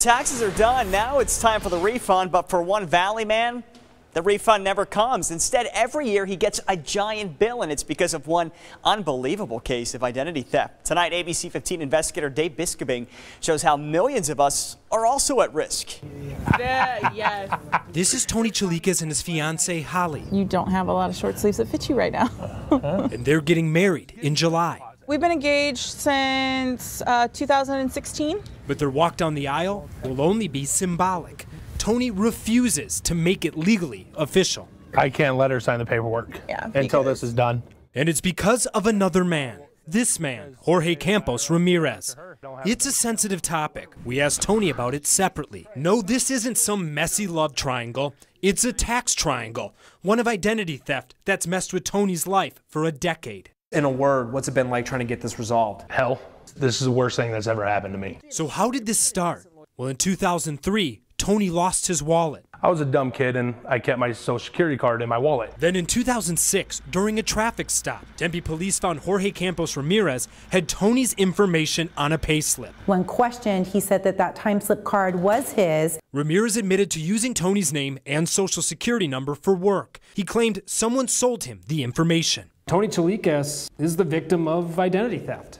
Taxes are done. Now it's time for the refund, but for one Valley man, the refund never comes. Instead, every year he gets a giant bill, and it's because of one unbelievable case of identity theft. Tonight, ABC 15 investigator Dave Biscobing shows how millions of us are also at risk. Yeah, yes. This is Tony Chalikas and his fiancee, Holly. You don't have a lot of short sleeves that fit you right now. and they're getting married in July. We've been engaged since uh, 2016. But their walk down the aisle will only be symbolic. Tony refuses to make it legally official. I can't let her sign the paperwork Yeah, until this is done. And it's because of another man. This man, Jorge Campos Ramirez. It's a sensitive topic. We asked Tony about it separately. No, this isn't some messy love triangle. It's a tax triangle, one of identity theft that's messed with Tony's life for a decade. In a word, what's it been like trying to get this resolved? Hell, this is the worst thing that's ever happened to me. So, how did this start? Well, in 2003, Tony lost his wallet. I was a dumb kid and I kept my social security card in my wallet. Then in 2006, during a traffic stop, Tempe police found Jorge Campos Ramirez had Tony's information on a payslip. When questioned, he said that that time slip card was his. Ramirez admitted to using Tony's name and social security number for work. He claimed someone sold him the information. Tony Chalikas is the victim of identity theft.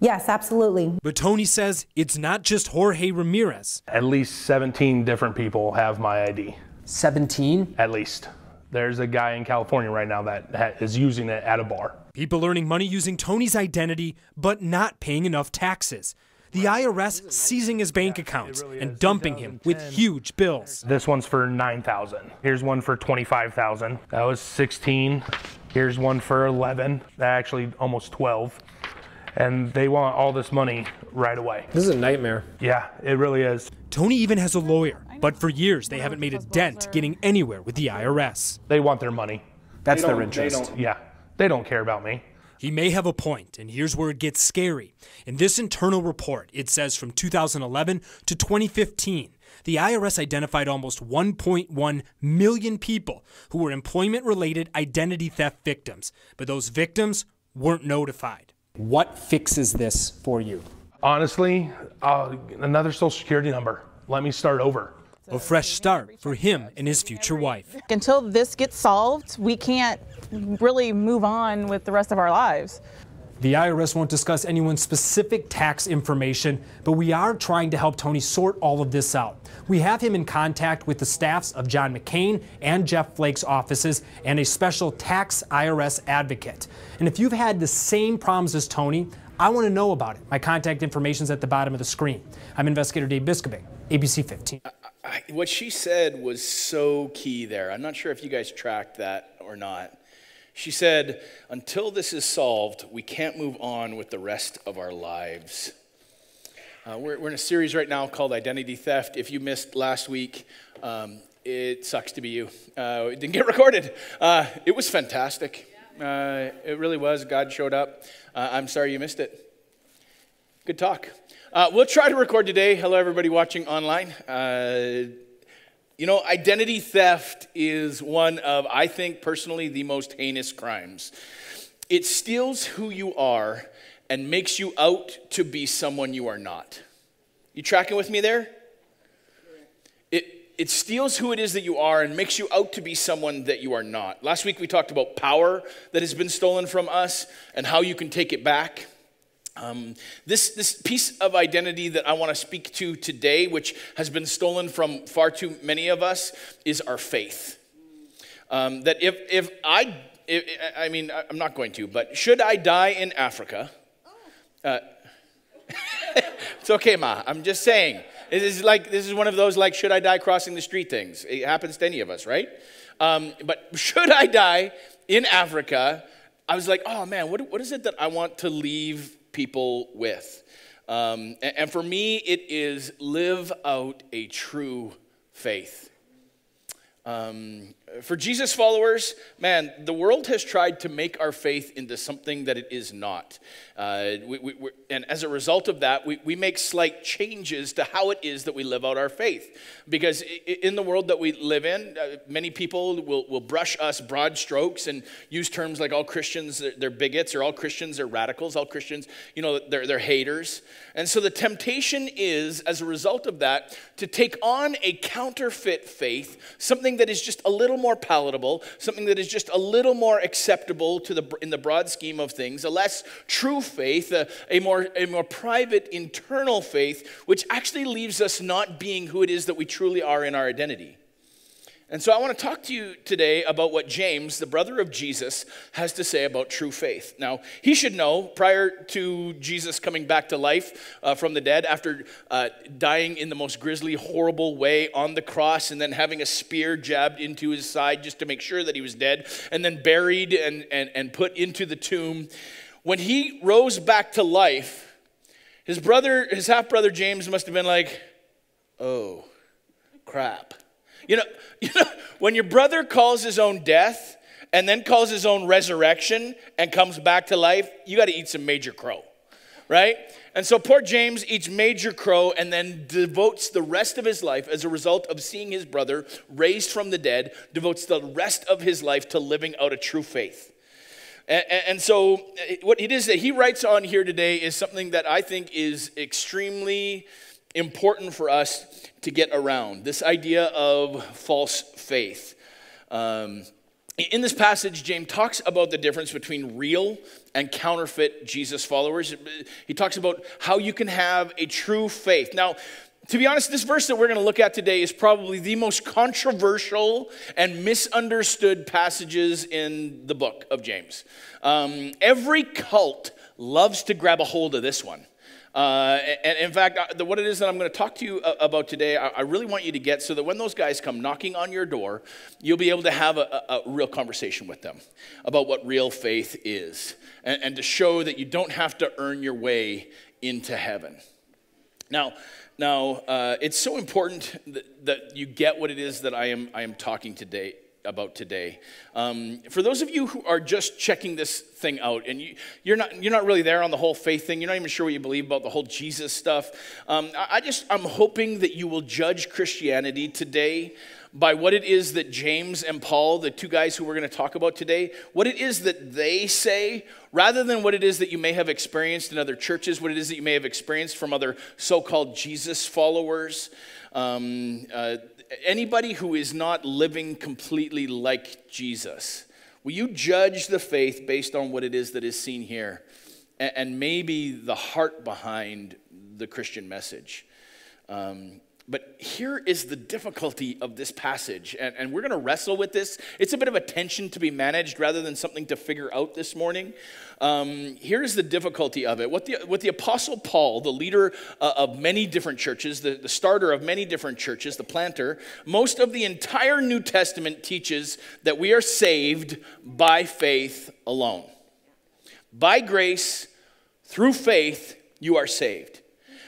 Yes, absolutely. But Tony says it's not just Jorge Ramirez. At least 17 different people have my ID. 17? At least. There's a guy in California right now that ha- is using it at a bar. People earning money using Tony's identity, but not paying enough taxes. The IRS seizing his bank accounts and dumping him with huge bills. This one's for 9,000. Here's one for 25,000. That was 16. Here's one for 11. Actually almost 12. And they want all this money right away. This is a nightmare. Yeah, it really is. Tony even has a lawyer, but for years they haven't made a dent getting anywhere with the IRS. They want their money. That's their don't- they interest. yeah, they don't care about me. He may have a point, and here's where it gets scary. In this internal report, it says from 2011 to 2015, the IRS identified almost 1.1 million people who were employment related identity theft victims, but those victims weren't notified. What fixes this for you? Honestly, uh, another social security number. Let me start over. A fresh start for him and his future wife. Until this gets solved, we can't really move on with the rest of our lives. The IRS won't discuss anyone's specific tax information, but we are trying to help Tony sort all of this out. We have him in contact with the staffs of John McCain and Jeff Flake's offices and a special tax IRS advocate. And if you've had the same problems as Tony, I want to know about it. My contact information is at the bottom of the screen. I'm investigator Dave Biscobing, ABC 15. I, what she said was so key there. I'm not sure if you guys tracked that or not. She said, until this is solved, we can't move on with the rest of our lives. Uh, we're, we're in a series right now called Identity Theft. If you missed last week, um, it sucks to be you. Uh, it didn't get recorded. Uh, it was fantastic. Uh, it really was. God showed up. Uh, I'm sorry you missed it. Good talk. Uh, we'll try to record today. Hello, everybody watching online. You know, identity theft is one of, I think personally, the most heinous crimes. It steals who you are and makes you out to be someone you are not. You tracking with me there? It, it steals who it is that you are and makes you out to be someone that you are not. Last week we talked about power that has been stolen from us and how you can take it back. Um, this, this piece of identity that I want to speak to today, which has been stolen from far too many of us, is our faith. Um, that if, if I, if, I mean, I'm not going to, but should I die in Africa? Uh, it's okay, Ma. I'm just saying. This is like this is one of those like should I die crossing the street things. It happens to any of us, right? Um, but should I die in Africa? I was like, oh man, what, what is it that I want to leave people with? Um, and, for me, it is live out a true faith. Um, For Jesus followers, man, the world has tried to make our faith into something that it is not. Uh, we, we, and as a result of that, we, we make slight changes to how it is that we live out our faith. Because in the world that we live in, uh, many people will, will brush us broad strokes and use terms like all Christians, they're, they're bigots, or all Christians are radicals, all Christians, you know, they're, they're haters. And so the temptation is, as a result of that, to take on a counterfeit faith, something that is just a little more palatable, something that is just a little more acceptable to the, in the broad scheme of things, a less true faith, a, a, more, a more private internal faith, which actually leaves us not being who it is that we truly are in our identity. And so I want to talk to you today about what James, the brother of Jesus, has to say about true faith. Now, he should know prior to Jesus coming back to life uh, from the dead, after uh, dying in the most grisly, horrible way on the cross, and then having a spear jabbed into his side just to make sure that he was dead, and then buried and, and, and put into the tomb. When he rose back to life, his brother, his half brother James, must have been like, oh, crap. You know, you know, when your brother calls his own death and then calls his own resurrection and comes back to life, you got to eat some major crow, right? And so poor James eats major crow and then devotes the rest of his life as a result of seeing his brother raised from the dead, devotes the rest of his life to living out a true faith. And, and, so, eh, what it is that he writes on here today is something that I think is extremely important for us to get around this idea of false faith. Um, in this passage, James talks about the difference between real and counterfeit Jesus followers. He talks about how you can have a true faith. Now, to be honest, this verse that we're going to look at today is probably the most controversial and misunderstood passages in the book of James. Um, every cult loves to grab a hold of this one. Uh, and in fact, uh, what it is that I'm going to talk to you uh, about today, I, really want you to get so that when those guys come knocking on your door, you'll be able to have a, a, a real conversation with them about what real faith is and, and to show that you don't have to earn your way into heaven. Now, now uh, it's so important that, that, you get what it is that I am, I am talking today about today. Um, for those of you who are just checking this thing out, and you, are not you're not really there on the whole faith thing. You're not even sure what you believe about the whole Jesus stuff. Um, I, I just I'm hoping that you will judge Christianity today by what it is that James and Paul, the two guys who we're going to talk about today, what it is that they say, rather than what it is that you may have experienced in other churches, what it is that you may have experienced from other so called Jesus followers. Um, uh, anybody who is not living completely like Jesus, will you judge the faith based on what it is that is seen here and, and maybe the heart behind the Christian message? Um, but here is the difficulty of this passage, and, and we're going to wrestle with this. It's a bit of a tension to be managed rather than something to figure out this morning. Um, here's the difficulty of it. What the, what the Apostle Paul, the leader uh, of many different churches, the, the starter of many different churches, the planter, most of the entire New Testament teaches that we are saved by faith alone. By grace, through faith, you are saved.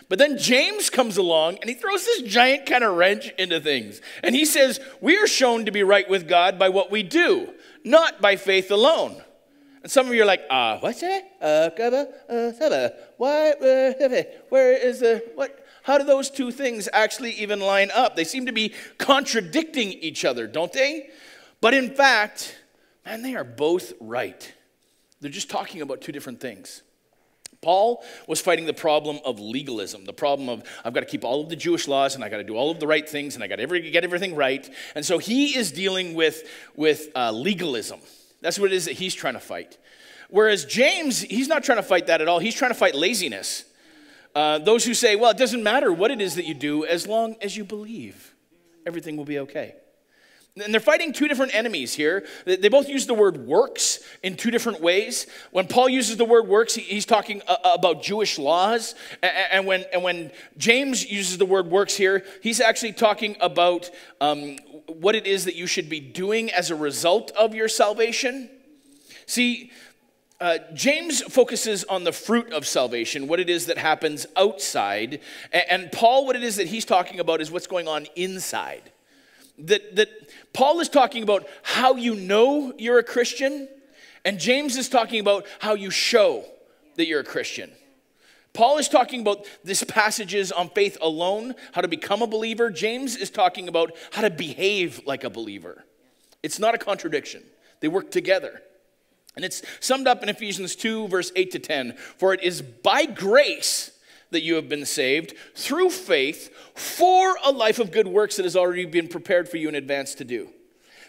But then James comes along and he throws this giant kind of wrench into things. And he says, We are shown to be right with God by what we do, not by faith alone. And some of you are like, ah, uh, what's that? Uh, uh, what? Uh, where is the, what? How do those two things actually even line up? They seem to be contradicting each other, don't they? But in fact, man, they are both right. They're just talking about two different things. Paul was fighting the problem of legalism, the problem of I've got to keep all of the Jewish laws and I've got to do all of the right things and I've got to get everything right. And so he is dealing with, with uh, legalism. That's what it is that he's trying to fight. Whereas James, he's not trying to fight that at all. He's trying to fight laziness. Uh, those who say, well, it doesn't matter what it is that you do as long as you believe, everything will be okay. And they're fighting two different enemies here. They both use the word works in two different ways. When Paul uses the word works, he's talking uh, uh, about Jewish laws. And when, and when James uses the word works here, he's actually talking about um, what it is that you should be doing as a result of your salvation. See, uh, James focuses on the fruit of salvation, what it is that happens outside. And Paul, what it is that he's talking about is what's going on inside. that, that Paul is talking about how you know you're a Christian, and James is talking about how you show that you're a Christian. Paul is talking about these passages on faith alone, how to become a believer. James is talking about how to behave like a believer. It's not a contradiction, they work together. And it's summed up in Ephesians 2, verse 8 to 10. For it is by grace that you have been saved through faith for a life of good works that has already been prepared for you in advance to do.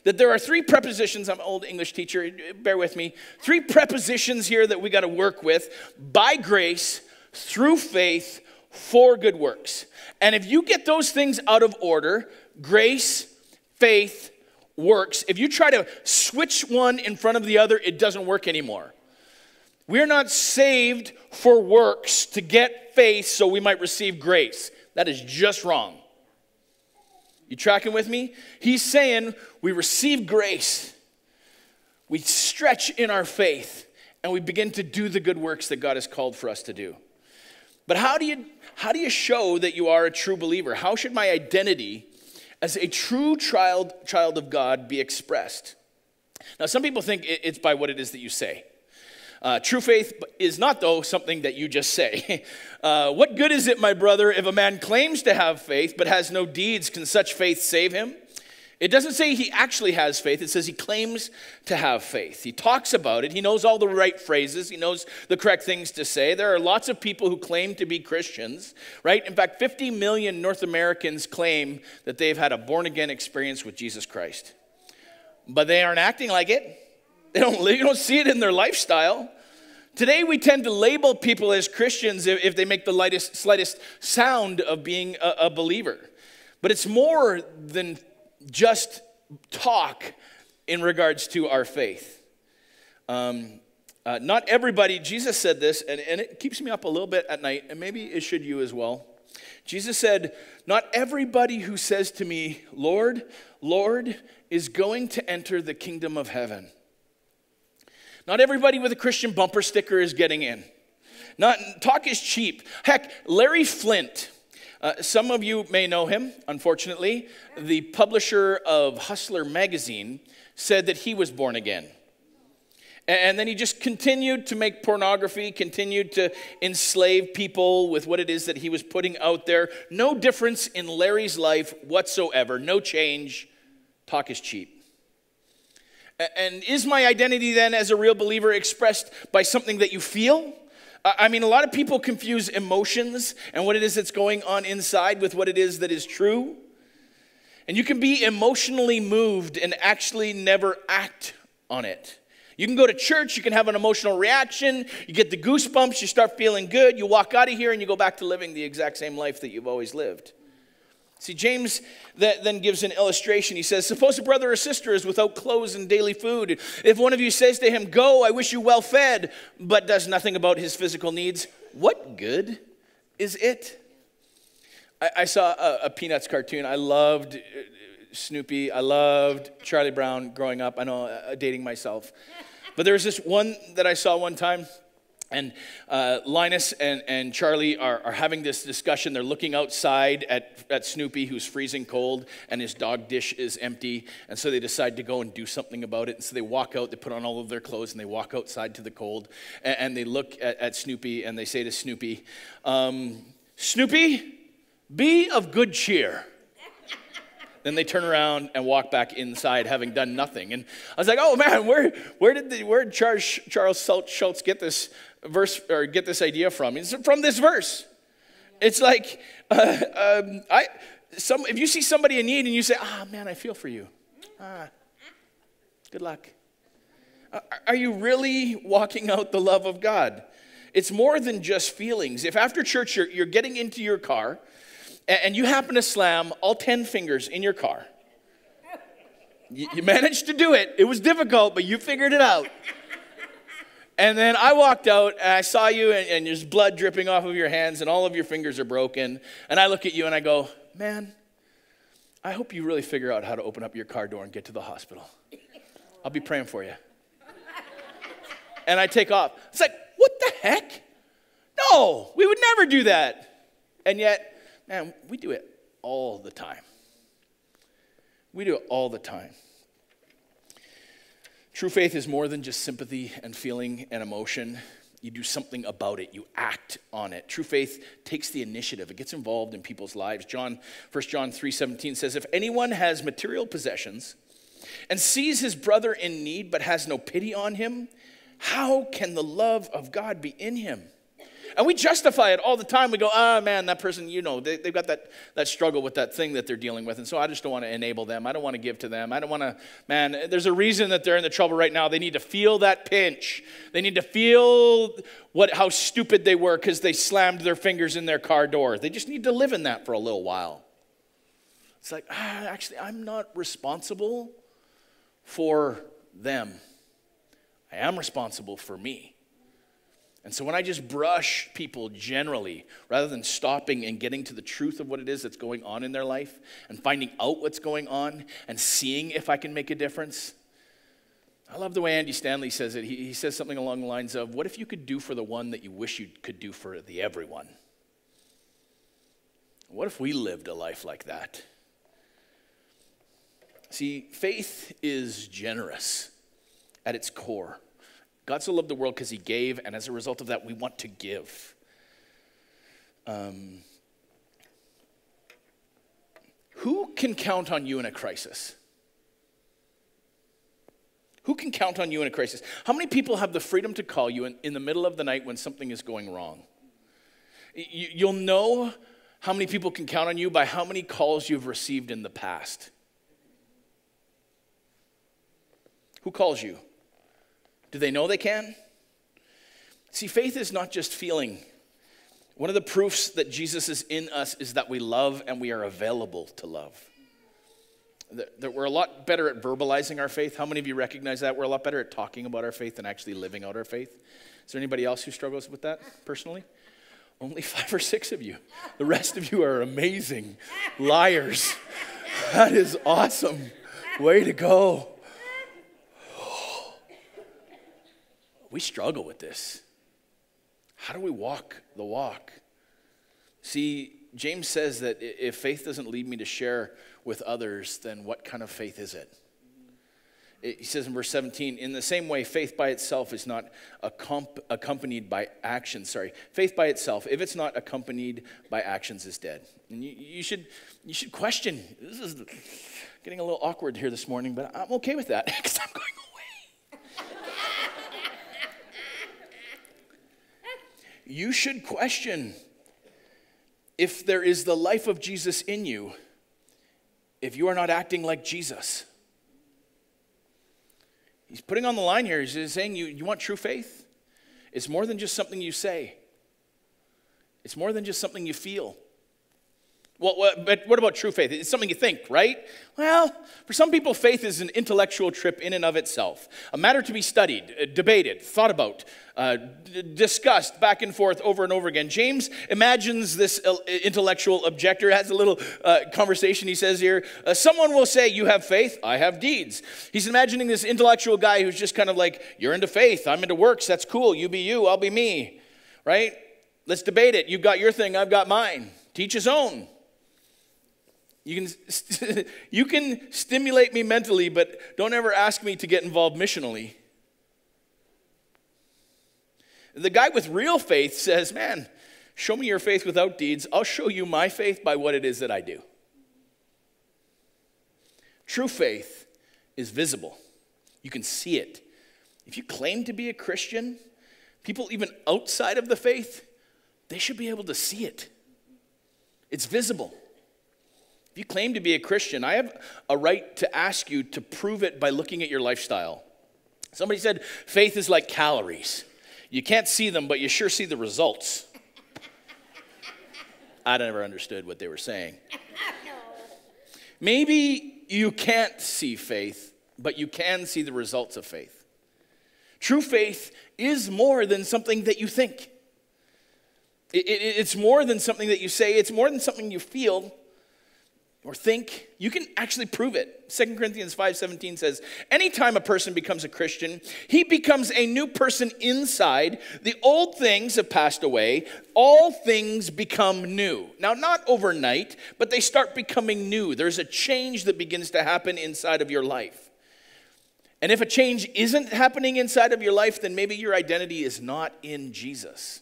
That there are three prepositions, I'm an old English teacher, bear with me. Three prepositions here that we got to work with by grace, through faith, for good works. And if you get those things out of order, grace, faith, works, if you try to switch one in front of the other, it doesn't work anymore. We're not saved for works to get faith so we might receive grace. That is just wrong. You tracking with me? He's saying we receive grace, we stretch in our faith, and we begin to do the good works that God has called for us to do. But how do you how do you show that you are a true believer? How should my identity as a true child child of God be expressed? Now, some people think it's by what it is that you say. Uh, true faith is not, though, something that you just say. Uh, what good is it, my brother, if a man claims to have faith but has no deeds? Can such faith save him? It doesn't say he actually has faith, it says he claims to have faith. He talks about it, he knows all the right phrases, he knows the correct things to say. There are lots of people who claim to be Christians, right? In fact, 50 million North Americans claim that they've had a born again experience with Jesus Christ. But they aren't acting like it. They don't, you don't see it in their lifestyle. Today, we tend to label people as Christians if, they make the lightest, slightest sound of being a, a believer. But it's more than just talk in regards to our faith. Um, uh, not everybody, Jesus said this, and, and it keeps me up a little bit at night, and maybe it should you as well. Jesus said, Not everybody who says to me, Lord, Lord, is going to enter the kingdom of heaven. Not everybody with a Christian bumper sticker is getting in. Not, talk is cheap. Heck, Larry Flynt, uh, some of you may know him, unfortunately. The publisher of Hustler magazine said that he was born again. And then he just continued to make pornography, continued to enslave people with what it is that he was putting out there. No difference in Larry's life whatsoever, no change. Talk is cheap. And is my identity then as a real believer expressed by something that you feel? I mean, a lot of people confuse emotions and what it is that's going on inside with what it is that is true. And you can be emotionally moved and actually never act on it. You can go to church, you can have an emotional reaction, you get the goosebumps, you start feeling good, you walk out of here and you go back to living the exact same life that you've always lived. See, James then gives an illustration. He says, Suppose a brother or sister is without clothes and daily food. If one of you says to him, Go, I wish you well fed, but does nothing about his physical needs, what good is it? I, I saw a, a, Peanuts cartoon. I loved uh, Snoopy. I loved Charlie Brown growing up. I know, uh, dating myself. But there was this one that I saw one time and uh, Linus and, and Charlie are, are having this discussion. They're looking outside at, at Snoopy, who's freezing cold, and his dog dish is empty. And so they decide to go and do something about it. And so they walk out, they put on all of their clothes, and they walk outside to the cold. And, and they look at, at, Snoopy, and they say to Snoopy, um, Snoopy, be of good cheer. Then they turn around and walk back inside, having done nothing. And I was like, "Oh man, where where did the, where did Charles Charles Schulz get this verse or get this idea from? It's from this verse. It's like uh, um, I some if you see somebody in need and you say, "Ah, oh, man, I feel for you." Ah, good luck. Uh, are you really walking out the love of God? It's more than just feelings. If after church you're, you're getting into your car and you happen to slam all 10 fingers in your car, you, you managed to do it. It was difficult, but you figured it out. And then I walked out and I saw you, and, and, there's blood dripping off of your hands, and all of your fingers are broken. And I look at you and I go, Man, I hope you really figure out how to open up your car door and get to the hospital. I'll be praying for you. And I take off. It's like, What the heck? No, we would never do that. And yet, man, we do it all the time. We do it all the time. True faith is more than just sympathy and feeling and emotion. You do something about it. You act on it. True faith takes the initiative. It gets involved in people's lives. John 1 John 3:17 says if anyone has material possessions and sees his brother in need but has no pity on him, how can the love of God be in him? And we justify it all the time. We go, ah, oh, man, that person, you know, they, have got that, that struggle with that thing that they're dealing with. And so I just don't want to enable them. I don't want to give to them. I don't want to, man, there's a reason that they're in the trouble right now. They need to feel that pinch. They need to feel what, how stupid they were because they slammed their fingers in their car door. They just need to live in that for a little while. It's like, ah, actually, I'm not responsible for them. I am responsible for me. And so when I just brush people generally, rather than stopping and getting to the truth of what it is that's going on in their life and finding out what's going on and seeing if I can make a difference, I love the way Andy Stanley says it. He, he says something along the lines of, What if you could do for the one that you wish you could do for the everyone? What if we lived a life like that? See, faith is generous at its core. God so loved the world because he gave, and as a result of that, we want to give. Um, who can count on you in a crisis? Who can count on you in a crisis? How many people have the freedom to call you in, in the middle of the night when something is going wrong? You, you'll know how many people can count on you by how many calls you've received in the past. Who calls you? Do they know they can? See, faith is not just feeling. One of the proofs that Jesus is in us is that we love and we are available to love. That we're a lot better at verbalizing our faith. How many of you recognize that? We're a lot better at talking about our faith than actually living out our faith. Is there anybody else who struggles with that personally? Only five or six of you. The rest of you are amazing liars. That is awesome. Way to go. We struggle with this. How do we walk the walk? See, James says that if faith doesn't lead me to share with others, then what kind of faith is it? He says in verse 17, in the same way, faith by itself is not accompanied by actions. Sorry, faith by itself, if it's not accompanied by actions, is dead. And you, you, should, you should question. This is getting a little awkward here this morning, but I'm okay with that because I'm going you should question if there is the life of Jesus in you if you are not acting like Jesus. He's putting on the line here. He's saying, you, you want true faith? It's more than just something you say, it's more than just something you feel. Well, but what about true faith? It's something you think, right? Well, for some people, faith is an intellectual trip in and of itself, a matter to be studied, uh, debated, thought about, uh, discussed back and forth over and over again. James imagines this uh, intellectual objector, has a little uh, conversation. He says here, uh, Someone will say, You have faith, I have deeds. He's imagining this intellectual guy who's just kind of like, You're into faith, I'm into works, that's cool. You be you, I'll be me, right? Let's debate it. You've got your thing, I've got mine. Teach his own. You can, you can stimulate me mentally, but don't ever ask me to get involved missionally. The guy with real faith says, Man, show me your faith without deeds. I'll show you my faith by what it is that I do. True faith is visible, you can see it. If you claim to be a Christian, people even outside of the faith, they should be able to see it. It's visible. If you claim to be a Christian, I have a right to ask you to prove it by looking at your lifestyle. Somebody said faith is like calories. You can't see them, but you sure see the results. I never understood what they were saying. Maybe you can't see faith, but you can see the results of faith. True faith is more than something that you think. It, it, it's more than something that you say, it's more than something you feel. Or think, you can actually prove it. 2 Corinthians 5:17 says, "Anytime a person becomes a Christian, he becomes a new person inside. The old things have passed away, all things become new." Now, not overnight, but they start becoming new. There's a change that begins to happen inside of your life. And if a change isn't happening inside of your life, then maybe your identity is not in Jesus.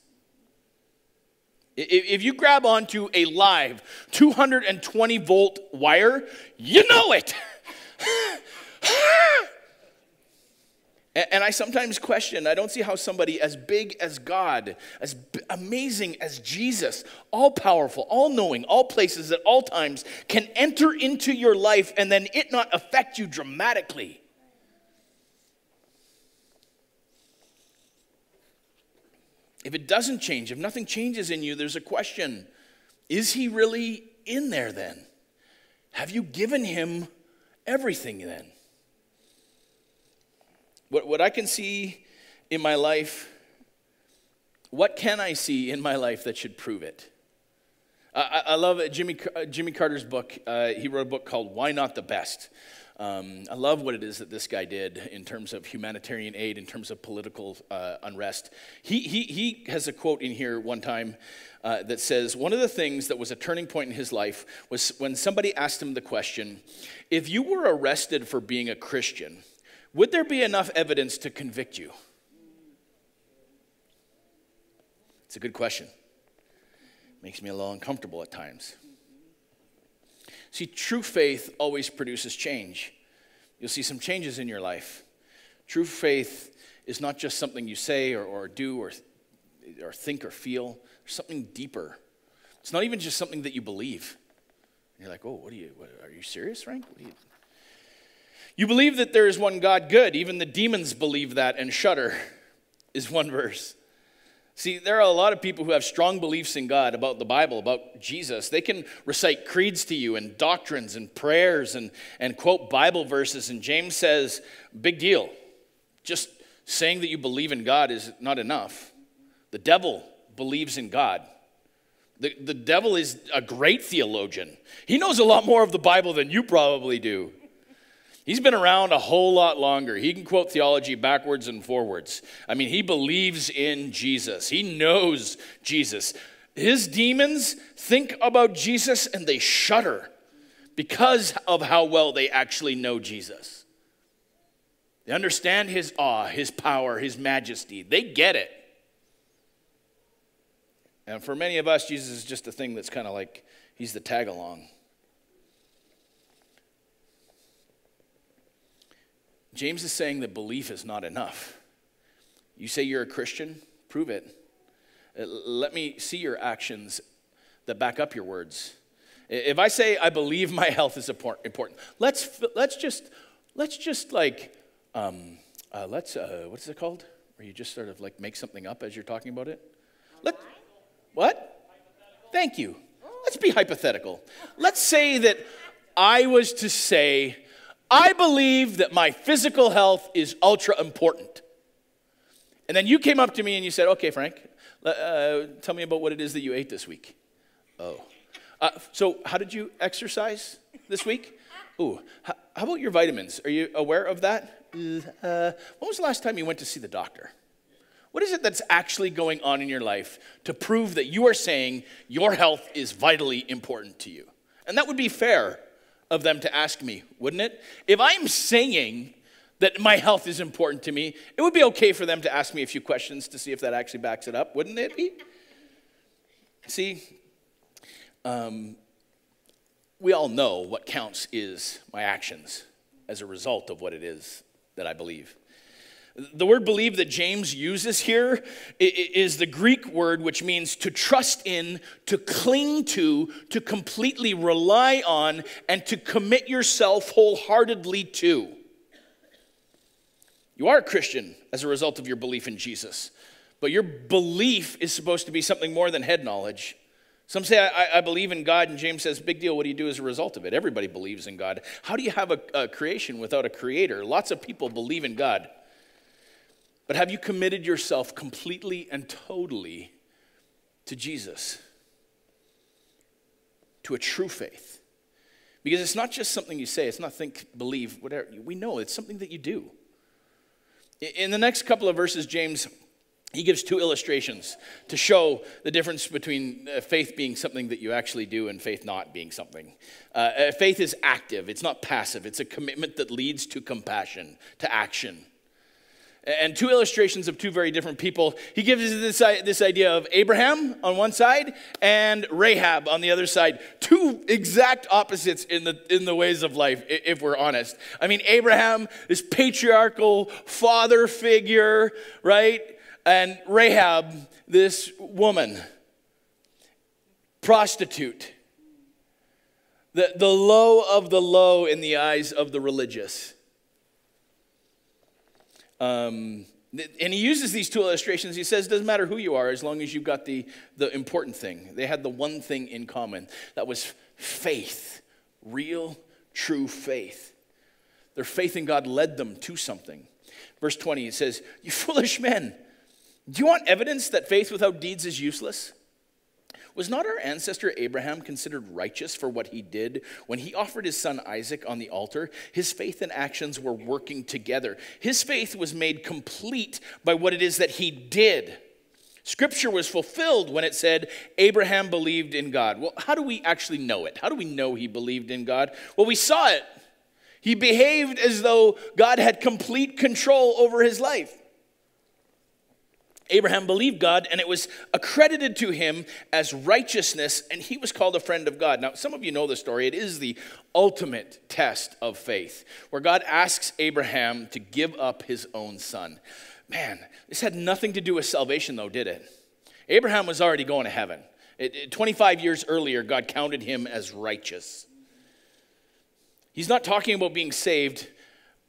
If you grab onto a live 220 volt wire, you know it. and I sometimes question, I don't see how somebody as big as God, as amazing as Jesus, all powerful, all knowing, all places at all times, can enter into your life and then it not affect you dramatically. If it doesn't change, if nothing changes in you, there's a question Is he really in there then? Have you given him everything then? What, what I can see in my life, what can I see in my life that should prove it? I, I love Jimmy, Jimmy Carter's book. Uh, he wrote a book called Why Not the Best. Um, I love what it is that this guy did in terms of humanitarian aid, in terms of political uh, unrest. He, he, he has a quote in here one time uh, that says, One of the things that was a turning point in his life was when somebody asked him the question, If you were arrested for being a Christian, would there be enough evidence to convict you? It's a good question. Makes me a little uncomfortable at times. See, true faith always produces change. You'll see some changes in your life. True faith is not just something you say or, or do or, or think or feel, there's something deeper. It's not even just something that you believe. You're like, oh, what are you, what, are you serious, Frank? You? you believe that there is one God good. Even the demons believe that and shudder, is one verse. See, there are a lot of people who have strong beliefs in God, about the Bible, about Jesus. They can recite creeds to you and doctrines and prayers and, and quote Bible verses. And James says, big deal. Just saying that you believe in God is not enough. The devil believes in God. The, the devil is a great theologian. He knows a lot more of the Bible than you probably do. He's been around a whole lot longer. He can quote theology backwards and forwards. I mean, he believes in Jesus, he knows Jesus. His demons think about Jesus and they shudder because of how well they actually know Jesus. They understand his awe, his power, his majesty. They get it. And for many of us, Jesus is just a thing that's kind of like he's the tag along. James is saying that belief is not enough. You say you're a Christian, prove it. Uh, let me see your actions that back up your words. If I say I believe my health is important, let's let's just let's just like um, uh, let's uh, what's it called? Where you just sort of like make something up as you're talking about it. Let what? Thank you. Let's be hypothetical. Let's say that I was to say I believe that my physical health is ultra important. And then you came up to me and you said, okay, Frank, uh, tell me about what it is that you ate this week. Oh. Uh, so, how did you exercise this week? Ooh, how, about your vitamins? Are you aware of that? Uh, when was the last time you went to see the doctor? What is it that's actually going on in your life to prove that you are saying your health is vitally important to you? And that would be fair of them to ask me, wouldn't it? If I'm saying that my health is important to me, it would be okay for them to ask me a few questions to see if that actually backs it up, wouldn't it be? See, um, we all know what counts is my actions as a result of what it is that I believe. The word believe that James uses here is the Greek word which means to trust in, to cling to, to completely rely on, and to commit yourself wholeheartedly to. You are a Christian as a result of your belief in Jesus, but your belief is supposed to be something more than head knowledge. Some say, I, I, believe in God, and James says, big deal, what do you do as a result of it? Everybody believes in God. How do you have a, a creation without a creator? Lots of people believe in God. But have you committed yourself completely and totally to Jesus? To a true faith? Because it's not just something you say, it's not think, believe, whatever. We know it's something that you do. In the next couple of verses, James he gives two illustrations to show the difference between uh, faith being something that you actually do and faith not being something. Uh, uh, faith is active, it's not passive, it's a commitment that leads to compassion, to action. And two illustrations of two very different people. He gives us this, this idea of Abraham on one side and Rahab on the other side. Two exact opposites in the, in the ways of life, if we're honest. I mean, Abraham, this patriarchal father figure, right? And Rahab, this woman, prostitute, the, the low of the low in the eyes of the religious. Um, and he uses these two illustrations. He says, doesn't matter who you are as long as you've got the, the important thing. They had the one thing in common that was faith, real, true faith. Their faith in God led them to something. Verse 20, it says, You foolish men. Do you want evidence that faith without deeds is useless? Was not our ancestor Abraham considered righteous for what he did when he offered his son Isaac on the altar? His faith and actions were working together. His faith was made complete by what it is that he did. Scripture was fulfilled when it said Abraham believed in God. Well, how do we actually know it? How do we know he believed in God? Well, we saw it. He behaved as though God had complete control over his life. Abraham believed God, and it was accredited to him as righteousness, and he was called a friend of God. Now, some of you know the story. It is the ultimate test of faith, where God asks Abraham to give up his own son. Man, this had nothing to do with salvation, though, did it? Abraham was already going to heaven. It, it, 25 years earlier, God counted him as righteous. He's not talking about being saved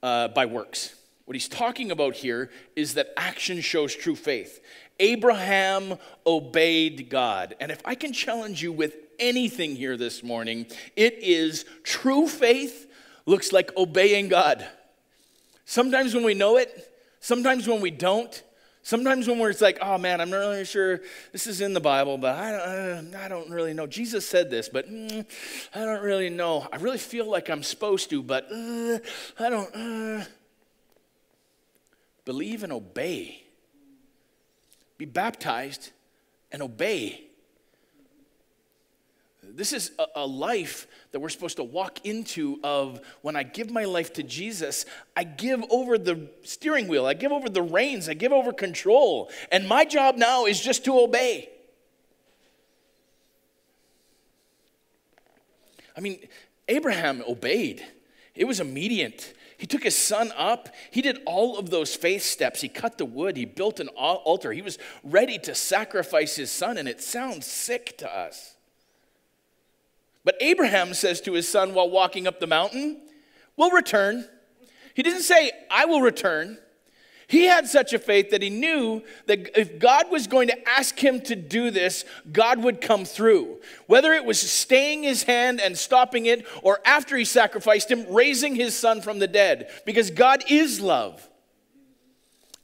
uh, by works. What he's talking about here is that action shows true faith. Abraham obeyed God. And if I can challenge you with anything here this morning, it is true faith looks like obeying God. Sometimes when we know it, sometimes when we don't, sometimes when we're it's like, oh man, I'm not really sure this is in the Bible, but I don't, I don't really know. Jesus said this, but mm, I don't really know. I really feel like I'm supposed to, but uh, I don't. Uh. Believe and obey. Be baptized and obey. This is a, a, life that we're supposed to walk into of when I give my life to Jesus, I give over the steering wheel, I give over the reins, I give over control. And my job now is just to obey. I mean, Abraham obeyed. It was immediate. He took his son up. He did all of those faith steps. He cut the wood. He built an altar. He was ready to sacrifice his son, and it sounds sick to us. But Abraham says to his son while walking up the mountain, We'll return. He didn't say, I will return. He had such a faith that he knew that if God was going to ask him to do this, God would come through. Whether it was staying his hand and stopping it, or after he sacrificed him, raising his son from the dead, because God is love.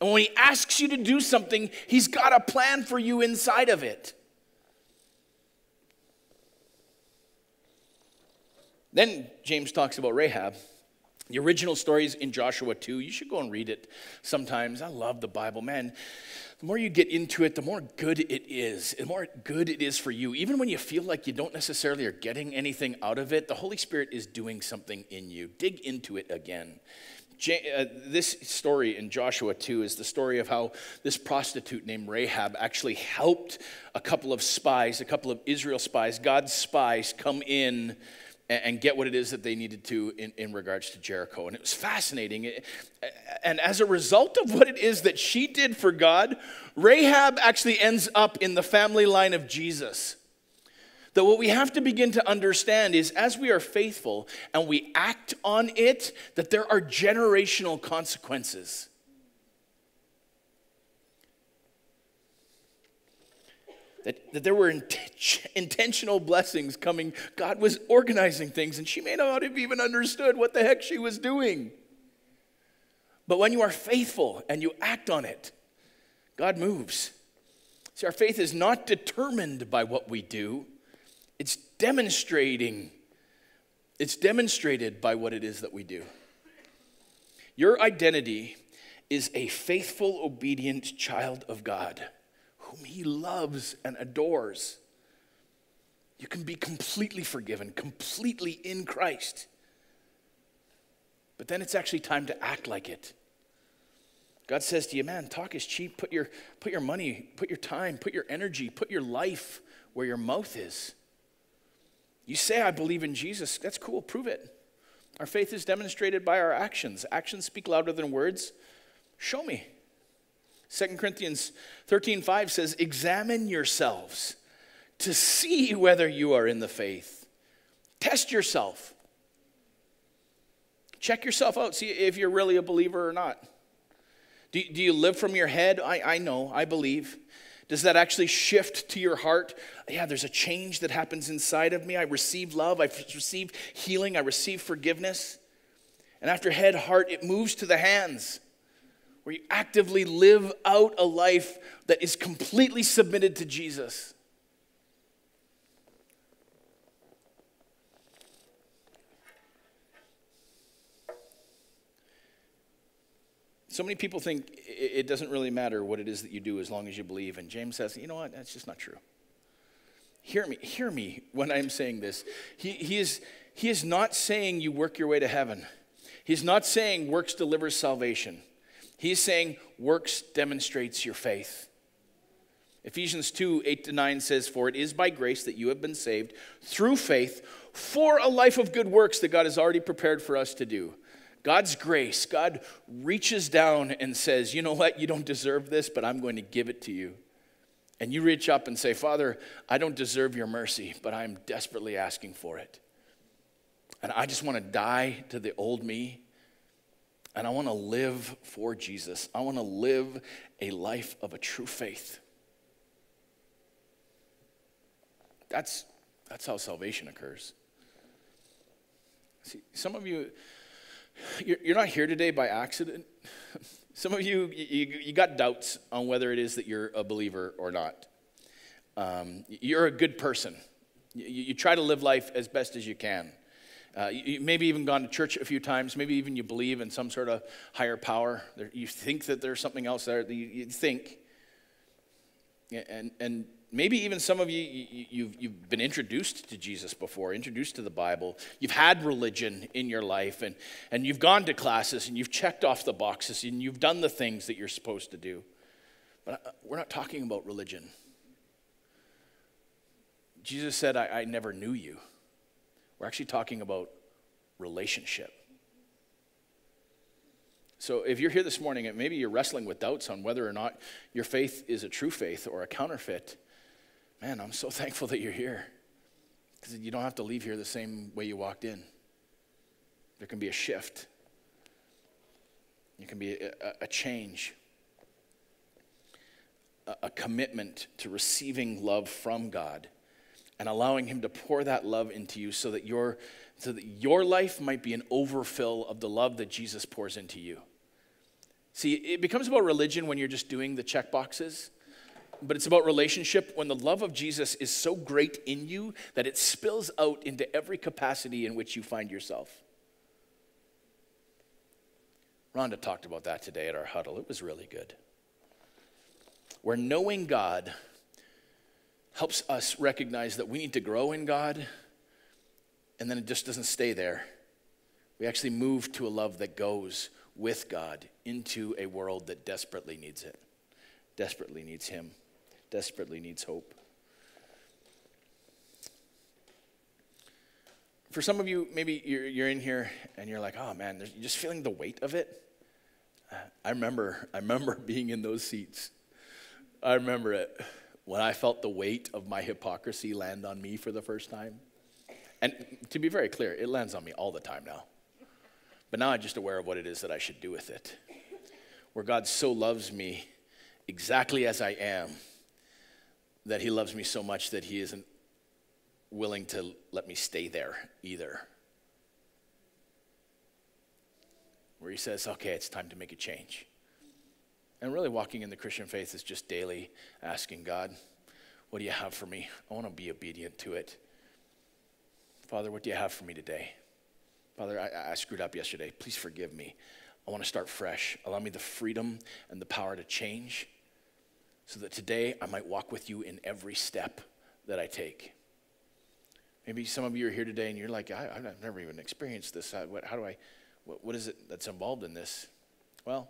And when he asks you to do something, he's got a plan for you inside of it. Then James talks about Rahab. The original story is in Joshua 2. You should go and read it sometimes. I love the Bible. Man, the more you get into it, the more good it is. The more good it is for you. Even when you feel like you don't necessarily are getting anything out of it, the Holy Spirit is doing something in you. Dig into it again. Uh, this story in Joshua 2 is the story of how this prostitute named Rahab actually helped a couple of spies, a couple of Israel spies, God's spies, come in and get what it is that they needed to in, in regards to Jericho. And it was fascinating. And as a result of what it is that she did for God, Rahab actually ends up in the family line of Jesus. That what we have to begin to understand is as we are faithful and we act on it, that there are generational consequences. That, that there were int- intentional blessings coming. God was organizing things, and she may not have even understood what the heck she was doing. But when you are faithful and you act on it, God moves. See, our faith is not determined by what we do, it's demonstrating It's demonstrated by what it is that we do. Your identity is a faithful, obedient child of God whom he loves and adores. You can be completely forgiven, completely in Christ. But then it's actually time to act like it. God says to you, man, talk is cheap. Put your, put your money, put your time, put your energy, put your life where your mouth is. You say, I believe in Jesus. That's cool. Prove it. Our faith is demonstrated by our actions. Actions speak louder than words. Show me. 2 Corinthians 13 5 says, Examine yourselves to see whether you are in the faith. Test yourself. Check yourself out. See if you're really a believer or not. Do, do you live from your head? I, I know, I believe. Does that actually shift to your heart? Yeah, there's a change that happens inside of me. I receive love, I receive healing, I receive forgiveness. And after head, heart, it moves to the hands, where you actively live out a life that is completely submitted to Jesus. So many people think it doesn't really matter what it is that you do as long as you believe. And James says, you know what? That's just not true. Hear me, hear me when I'm saying this. He, he, is, he is not saying you work your way to heaven. He's not saying works delivers salvation. He's saying works demonstrates your faith. Ephesians 2 8 to 9 says, For it is by grace that you have been saved through faith for a life of good works that God has already prepared for us to do. God's grace, God reaches down and says, You know what? You don't deserve this, but I'm going to give it to you. And you reach up and say, Father, I don't deserve your mercy, but I'm desperately asking for it. And I just want to die to the old me. And I want to live for Jesus. I want to live a life of a true faith. That's, that's how salvation occurs. See, some of you, you're not here today by accident. Some of you, you, you, got doubts on whether it is that you're a believer or not. Um, you're a good person. You, you, try to live life as best as you can. Uh, you, maybe even gone to church a few times. Maybe even you believe in some sort of higher power. There, you think that there's something else there. You, you think. And, and maybe even some of you, you have you've been introduced to Jesus before, introduced to the Bible. You've had religion in your life, and, and you've gone to classes, and you've checked off the boxes, and you've done the things that you're supposed to do. But uh, we're not talking about religion. Jesus said, I, I never knew you. We're actually talking about relationship. So if you're here this morning and maybe you're wrestling with doubts on whether or not your faith is a true faith or a counterfeit, man, I'm so thankful that you're here. Because you don't have to leave here the same way you walked in. There can be a shift, there can be a, a, change, a, a commitment to receiving love from God and allowing Him to pour that love into you so that your, so that your life might be an overfill of the love that Jesus pours into you. See, it becomes about religion when you're just doing the check boxes but it's about relationship when the love of Jesus is so great in you that it spills out into every capacity in which you find yourself. Rhonda talked about that today at our huddle. It was really good. Where knowing God helps us recognize that we need to grow in God, and then it just doesn't stay there. We actually move to a love that goes with God into a world that desperately needs it, desperately needs Him desperately needs hope. For some of you, maybe you're, you're in here and you're like, oh man, you're just feeling the weight of it. I remember, I remember being in those seats. I remember it when I felt the weight of my hypocrisy land on me for the first time. And to be very clear, it lands on me all the time now. But now I'm just aware of what it is that I should do with it. Where God so loves me exactly as I am that he loves me so much that he isn't willing to let me stay there either. Where he says, okay, it's time to make a change. And really, walking in the Christian faith is just daily asking God, what do you have for me? I want to be obedient to it. Father, what do you have for me today? Father, I, I screwed up yesterday. Please forgive me. I want to start fresh. Allow me the freedom and the power to change so that today I might walk with you in every step that I take. Maybe some of you are here today and you're like, I, have never even experienced this. How, what, how do I, what, what is it that's involved in this? Well,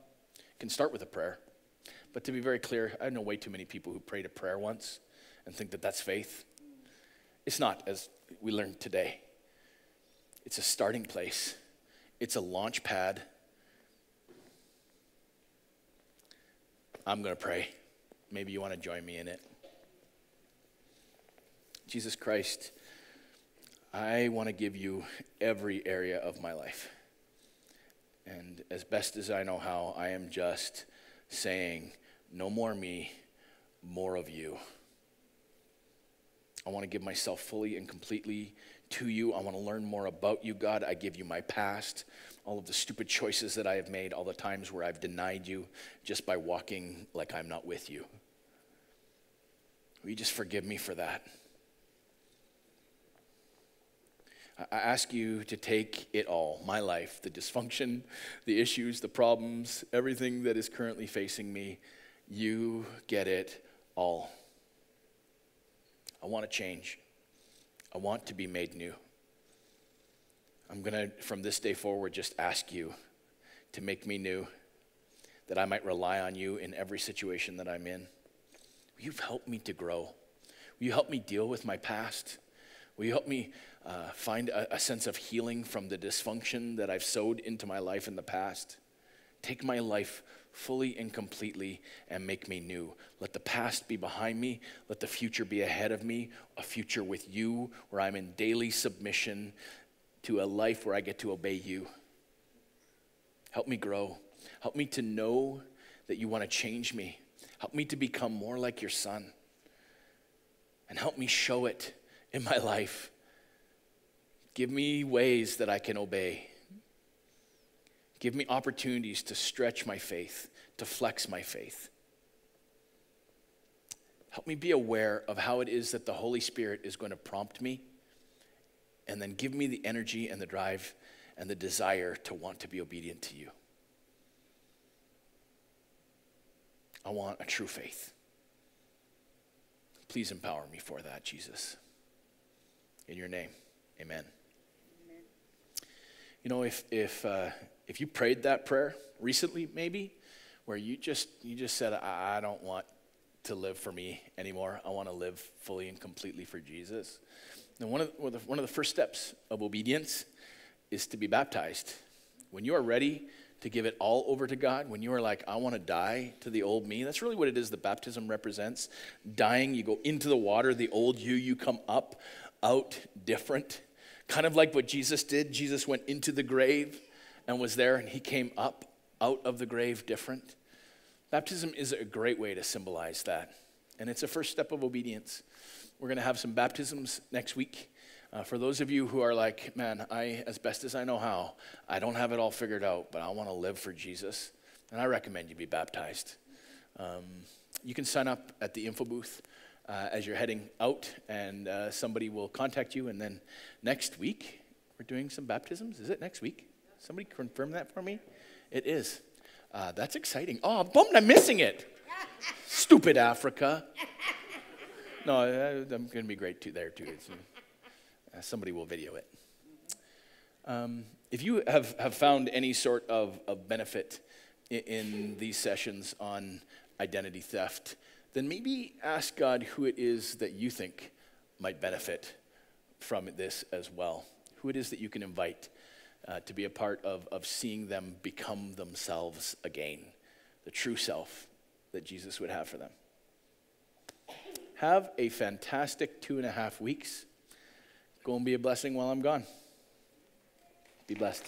can start with a prayer. But to be very clear, I know way too many people who prayed a prayer once and think that that's faith. It's not, as we learned today. It's a starting place, it's a launch pad. I'm going to pray. Maybe you want to join me in it. Jesus Christ, I want to give you every area of my life. And as best as I know how, I am just saying, no more me, more of you. I want to give myself fully and completely to you. I want to learn more about you, God. I give you my past, all of the stupid choices that I have made, all the times where I've denied you just by walking like I'm not with you. Will you just forgive me for that? I ask you to take it all my life, the dysfunction, the issues, the problems, everything that is currently facing me. You get it all. I want to change. I want to be made new. I'm going to, from this day forward, just ask you to make me new, that I might rely on you in every situation that I'm in. Will you help me to grow? Will you help me deal with my past? Will you help me uh, find a, a sense of healing from the dysfunction that I've sowed into my life in the past? Take my life fully and completely and make me new. Let the past be behind me. Let the future be ahead of me, a future with you where I'm in daily submission to a life where I get to obey you. Help me grow. Help me to know that you want to change me. Help me to become more like your son. And help me show it in my life. Give me ways that I can obey. Give me opportunities to stretch my faith, to flex my faith. Help me be aware of how it is that the Holy Spirit is going to prompt me, and then give me the energy and the drive and the desire to want to be obedient to you. I want a true faith. Please empower me for that, Jesus. In your name, amen. You know, if, if, uh, if you prayed that prayer recently, maybe, where you just, you just said, I, I don't want to live for me anymore. I want to live fully and completely for Jesus. And one of, the, one of the first steps of obedience is to be baptized. When you are ready to give it all over to God, when you are like, I want to die to the old me, that's really what it is the baptism represents. Dying, you go into the water, the old you, you come up, out different. Kind of like what Jesus did. Jesus went into the grave and was there, and he came up out of the grave different. Baptism is a great way to symbolize that, and it's a first step of obedience. We're going to have some baptisms next week. Uh, for those of you who are like, man, I, as best as I know how, I don't have it all figured out, but I want to live for Jesus, and I recommend you be baptized. Um, you can sign up at the info booth uh, as you're heading out, and uh, somebody will contact you. And then next week, we're doing some baptisms. Is it next week? Somebody confirm that for me? It is. Uh, that's exciting. Oh, I'm bummed I'm missing it. Stupid Africa. No, uh, I'm going to be great too there too. Uh, somebody will video it. Um, if you have, have found any sort of, of benefit in, in these sessions on identity theft, then maybe ask God who it is that you think might benefit from this as well. Who it is that you can invite uh, to be a part of, of seeing them become themselves again, the true self that Jesus would have for them. Have a fantastic two and a half weeks. Go and be a blessing while I'm gone. Be blessed.